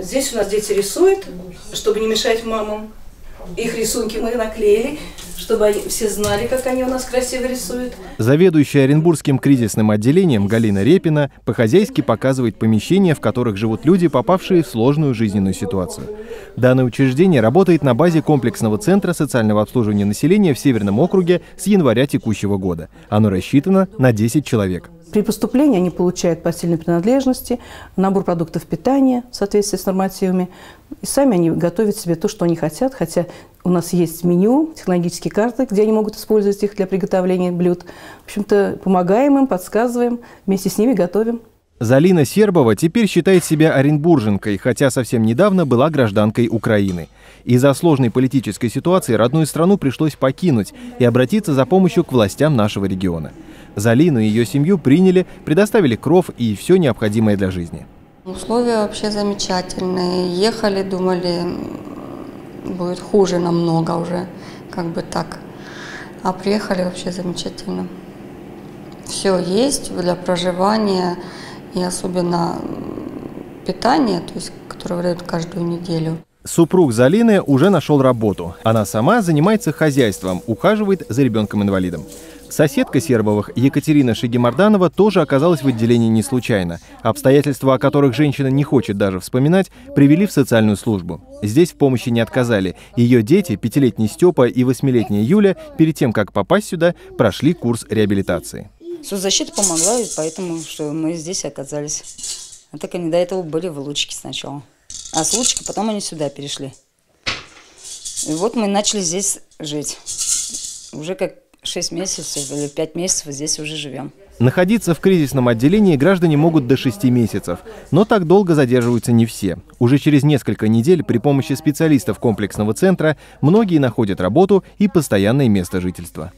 Здесь у нас дети рисуют, чтобы не мешать мамам. Их рисунки мы наклеили, чтобы они все знали, как они у нас красиво рисуют. Заведующая Оренбургским кризисным отделением Галина Репина по-хозяйски показывает помещения, в которых живут люди, попавшие в сложную жизненную ситуацию. Данное учреждение работает на базе комплексного центра социального обслуживания населения в Северном округе с января текущего года. Оно рассчитано на 10 человек. При поступлении они получают постельные принадлежности, набор продуктов питания в соответствии с нормативами. И сами они готовят себе то, что они хотят, хотя у нас есть меню, технологические карты, где они могут использовать их для приготовления блюд. В общем-то, помогаем им, подсказываем, вместе с ними готовим. Залина Сербова теперь считает себя оренбурженкой, хотя совсем недавно была гражданкой Украины. Из-за сложной политической ситуации родную страну пришлось покинуть и обратиться за помощью к властям нашего региона. Залину и ее семью приняли, предоставили кров и все необходимое для жизни. Условия вообще замечательные. Ехали, думали, будет хуже намного уже, как бы так. А приехали вообще замечательно. Все есть для проживания и особенно питание, то есть, которое выдают каждую неделю. Супруг Залины уже нашел работу. Она сама занимается хозяйством, ухаживает за ребенком-инвалидом. Соседка Сербовых, Екатерина Шигимарданова, тоже оказалась в отделении не случайно. Обстоятельства, о которых женщина не хочет даже вспоминать, привели в социальную службу. Здесь в помощи не отказали. Ее дети, пятилетний Степа и восьмилетняя Юля, перед тем, как попасть сюда, прошли курс реабилитации. Соцзащита помогла, поэтому что мы здесь оказались. А так они до этого были в Лучке сначала. А с Лучки потом они сюда перешли. И вот мы начали здесь жить. Уже как 6 месяцев или 5 месяцев здесь уже живем. Находиться в кризисном отделении граждане могут до 6 месяцев, но так долго задерживаются не все. Уже через несколько недель при помощи специалистов комплексного центра многие находят работу и постоянное место жительства.